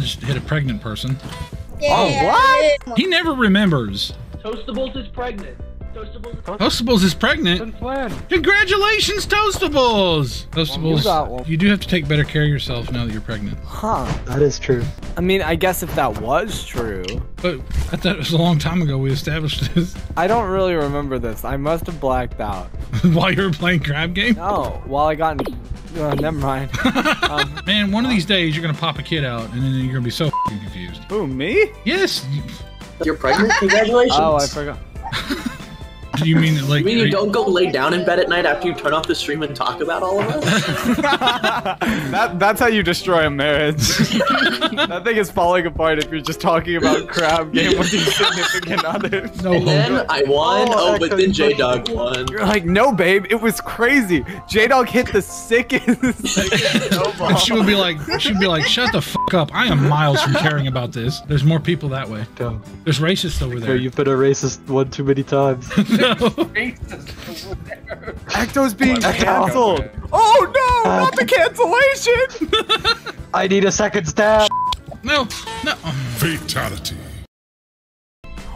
Well, I just hit a pregnant person. Oh, what? He never remembers. Toastables is pregnant. Toastables is Toastables is pregnant. Congratulations, Toastables! Toastables, you you do have to take better care of yourself now that you're pregnant. Huh. That is true. I mean, I guess if that was true, But I thought it was a long time ago we established this I don't really remember this. I must have blacked out. while you were playing crab game. No, while I got in. Uh, never mind. Um, Man, one of these days you're gonna pop a kid out and then you're gonna be so confused. who, me? Yes. You're pregnant? Congratulations. Oh, I forgot. Do you mean that like? You mean you you- don't go lay down in bed at night after you turn off the stream and talk about all of us? that, that's how you destroy a marriage. that thing is falling apart if you're just talking about crab game with your significant other. No And then hope. I won. Oh, Oh, but then J Dog won. You're like, no, babe, it was crazy. J Dog hit the sickest. And she would be like, she would be like, shut the fuck up. I am miles from caring about this. There's more people that way. Dumb. There's racists over there. you've been a racist one too many times. No. Ecto's being canceled. Oh no, not the cancellation. I need a second stab. No. No. Fatality.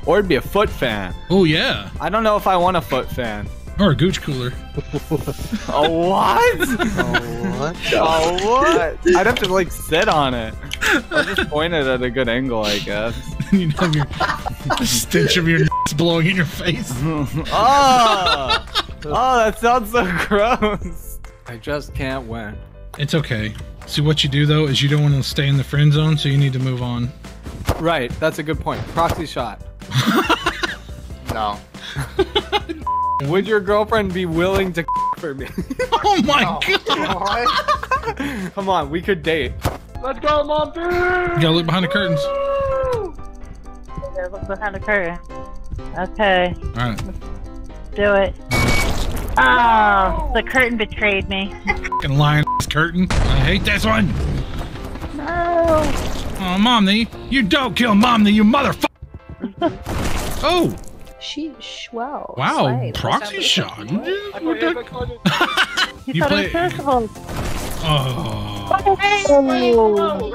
Or it'd be a foot fan. Oh yeah. I don't know if I want a foot fan. Or a gooch cooler. A what? Oh, what? Oh what? I'd have to like sit on it. I'll just point it at a good angle, I guess. you know your the stench of your nuts blowing in your face. oh, oh, that sounds so gross. I just can't win. It's okay. See what you do though is you don't want to stay in the friend zone, so you need to move on. Right, that's a good point. Proxy shot. No. Would your girlfriend be willing to for me? Oh my god! Come on, we could date. Let's go, mom, dude! You gotta look behind the curtains. Yeah, Look behind the curtain. Okay, All right. do it. Oh, the curtain betrayed me. Fucking lying ass curtain. I hate this one. No. Oh, Momney, you don't kill Momney, you motherfucker. oh, Sheesh, wow. wow, Slay. proxy shot. I What play the- Apex Legends. You, You thought play- it was Percival. Oh, Oh.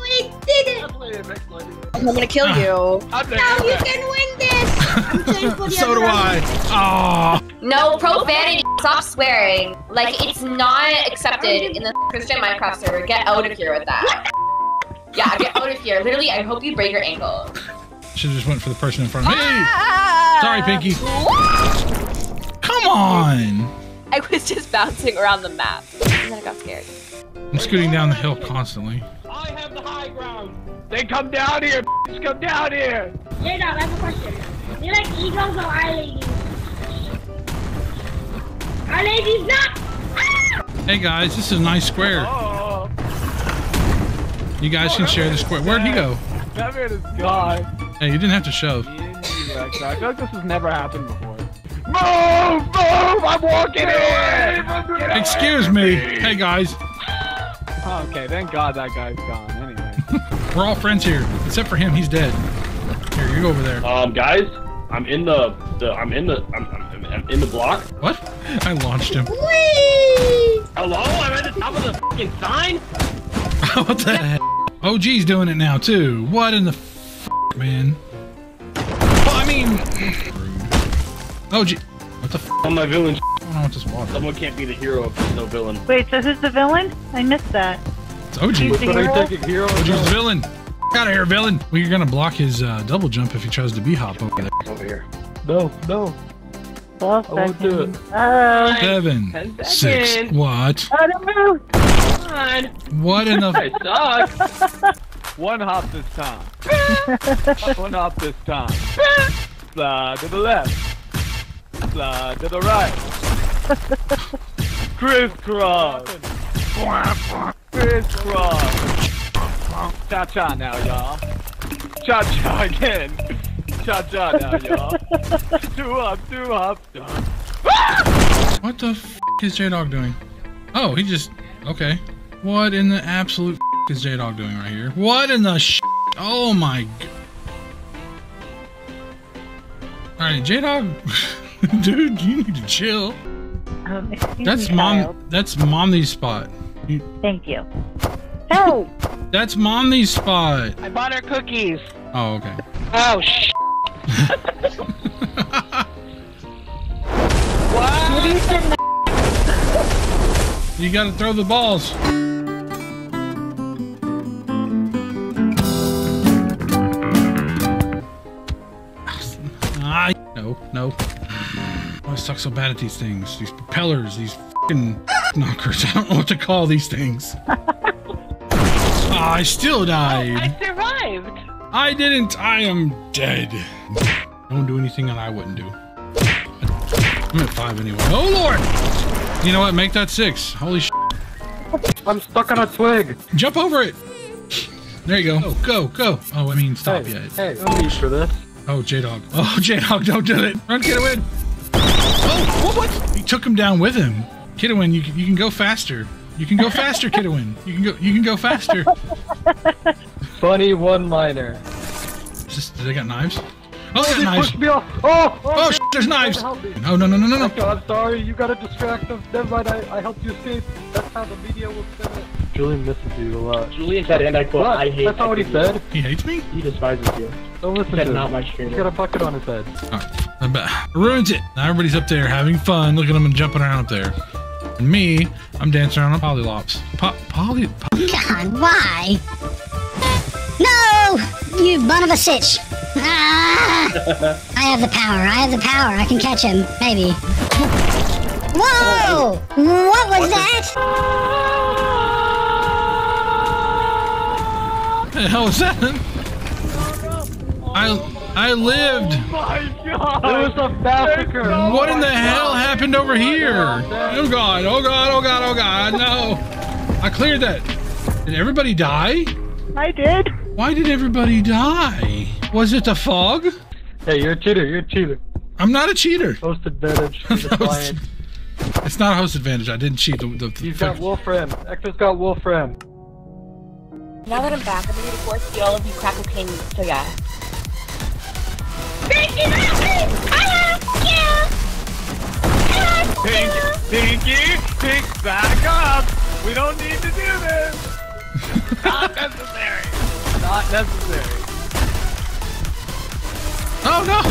We did it! I play Apex Legends. I'm gonna kill you. I play No, you can win this! I'm saying for the so do round. I. Oh, No profanity. Stop swearing. Like it's not accepted in the Christian Minecraft server. Get out of here with that. Yeah, get out of here. Literally, I hope you break your ankle. should have just went for the person in front of me. Hey, sorry, Pinky. Come on. I was just bouncing around the map. And then I got scared. I'm scooting down the hill constantly. I have the high ground. They come down here. Just come down here. J Dog, I have a question. Do you like eagles or our ladies? Our ladies not! Ah! Hey guys, this is a nice square. Oh, You guys can share the square. Where'd he go? that man is gone. Hey, you didn't have to shove. I feel like this has never happened before. Move! Move! I'm walking in! Excuse me. Hey guys, Oh, okay, thank God that guy's gone. Anyway. we're all friends here, except for him. He's dead. Here, you go over there. Um, guys, I'm in the, the I'm in the, I'm, I'm, I'm in the block. What? I launched him. Hello? I'm at the top of the fucking sign. what the heck? OG's doing it now too. What in the f man? Well, I mean, OG. What the f? On my villain. What's going on with this water? Someone can't be the hero if there's no villain. Wait, so who's the villain? I missed that. It's OG. He's the hero? hero. OG's the villain. Out of here, villain. Well, you're gonna block his uh, double jump if he tries to be hop over there. Over here. No, no. 12 I won't do seconds. Oh, Seven, Ten six. seconds. What? I don't know. Come on. What in the? I suck. One hop this time. One hop this time. Slide to the left. Slide to the right. Crisscross. Crisscross. Cha cha now, y'all. Cha cha again. Cha cha now, y'all. Two up, two up. done. What the f is J Dog doing? Oh, he just okay. What in the absolute f is J Dog doing right here? What in the sh? Oh my. g- All right, J Dog, dude, you need to chill. Um, excuse That's mom. child. That's mommy's spot. You, Thank you. No! That's Mommy's spot. I bought her cookies. Oh, okay. Oh, sh. what? You gotta throw the balls. Ah, no, no. Oh, I suck so bad at these things. These propellers, these fucking knockers. I don't know what to call these things. Ah, I still died. I survived. I didn't. I am dead. Don't do anything that I wouldn't do. I'm at five anyway. Oh lord! You know what? Make that six. Holy sh! I'm stuck on a twig. Jump over it. There you go. Go, go, go. Oh, I mean, stop Hey, yet. hey, I'm used for this. Oh, J Dog. Oh, J Dog, don't do it. Run, get away. Oh, what? what? He took him down with him. Kidwin, you can, you can go faster. You can go faster, Kidwin. You can go. You can go faster. Funny one-liner. Is this, do they got knives? Oh, they oh, got They knives. pushed me off. Oh, Oh, oh sh- there's knives. No, no, no, no, no, no. Oh okay, I'm sorry. You gotta distract them. Never mind. I, I helped you escape. That's how the media will spin it. Julian misses you a lot. Julian said, and I quote, What? I hate That's not what he said. He hates me. He despises you. Don't listen Said to not him. my He's streamer. got a bucket on his head. Oh, I bet. Ruins it. Now everybody's up there having fun. Look at them jumping around up there. And me, I'm dancing around on polylops. Po- poly. poly- God, why? No! You bun of a sitch. Ah! I have the power. I have the power. I can catch him. Maybe. Whoa! What was that? What the hell was that? I I lived. Oh my God! It was a massacre. What in the hell happened over here? Oh god! Oh god! Oh god! Oh god! No! I cleared that. Did everybody die? I did. Why did everybody die? Was it the fog? Hey, you're a cheater. You're a cheater. I'm not a cheater. Host advantage for the client. It's not a host advantage. I didn't cheat. The, the, the You've got Wolfram. Ecto's got Wolfram. Now that I'm back, I'm gonna force all of you crack cocaine. So yeah. Pinky, Pinky, Pink, back up! We don't need to do this! Not necessary! Not necessary. Oh no!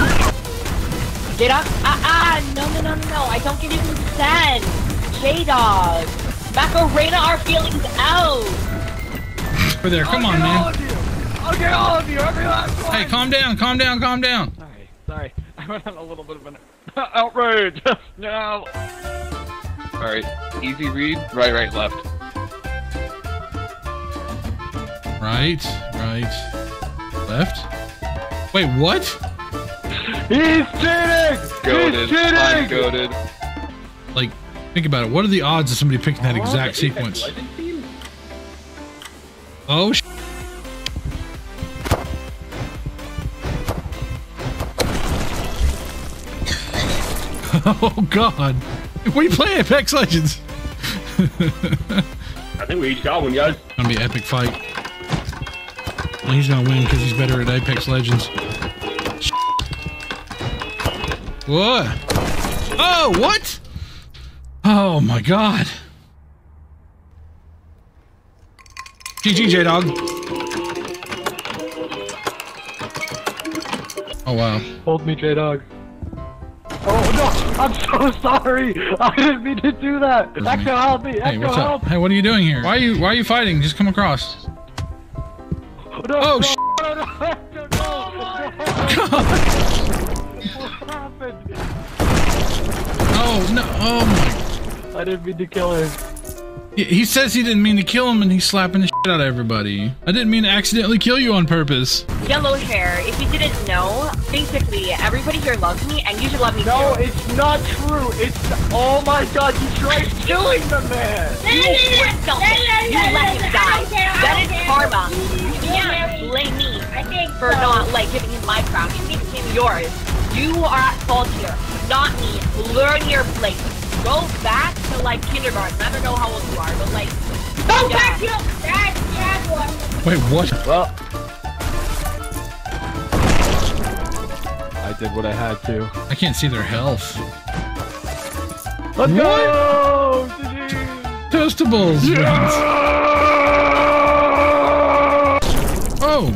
J Dog? Ah ah! No no no no no! I don't give you consent! J Dog! Macarena our feelings out! Over there. Come on, I'll get all man. of you! I'll get all of you, every last one! Hey, calm down. Calm down. Calm down. Sorry, sorry. I went on a little bit of an outrage. no. Alright, easy read. Right, right, left. Right. Right. Left. Wait, what? He's cheating! Goaded. He's cheating! I'm goaded. Like, think about it. What are the odds of somebody picking that oh, exact sequence? Oh, Oh God! We play Apex Legends. I think we each got one, guys. Gonna be an epic fight. Well, he's gonna win because he's better at Apex Legends. What? Oh, what? Oh my God! GG, J Dog. Oh wow. Hold me, J Dog. Oh no! I'm so sorry. I didn't mean to do that. me. help me! Hey, what's help! up? Hey, what are you doing here? Why are you Why are you fighting? Just come across. No, Oh, no, sh- no, no, no. What happened? Oh no! Oh my! I didn't mean to kill her. He- He says he didn't mean to kill him, and he's slapping the shit out of everybody. I didn't mean to accidentally kill you on purpose. Yellow hair, if you didn't know, basically everybody here loves me and you should love me No, too. No, it's not true. It's oh my god, you tried killing the man. You were selfish. You let him die. That is karma. You can't blame me for not like giving him my crown. You gave him yours. You are at fault here, not me. Learn your place. Go back to like kindergarten. I don't know how old you are, but like Go yeah. back to your dad, dad Wait, what? Well, I did what I had to. I can't see their health. Let's go! Toastables. Oh!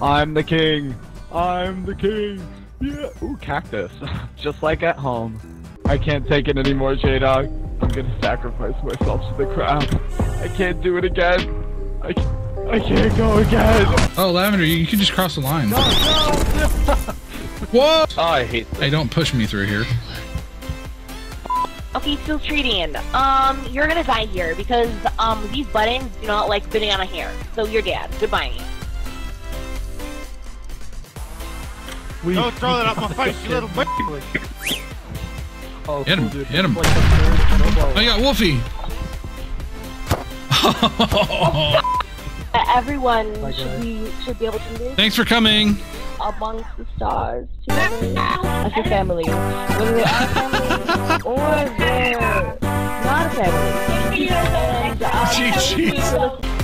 I'm the king. I'm the king. Yeah. Ooh, cactus. Just like at home. I can't take it anymore, J Dog. I'm gonna sacrifice myself to the crowd. I can't do it again. I, I can't go again. Oh, Lavender, you, you can just cross the line. Whoa! Oh, I hate Hey, don't push me through here. Okay, still treating. Um, you're gonna die here because um these buttons do not like banana hair. So you're dead. Goodbye. Don't throw that up my face, you little bitch. Oh, Hit him, cool, dude. hit him. Like a third snowball. I got Wolfie! Everyone should be should be able to live Thanks for coming! amongst the stars together as a family. Whether they are family or they're not a family. And, um,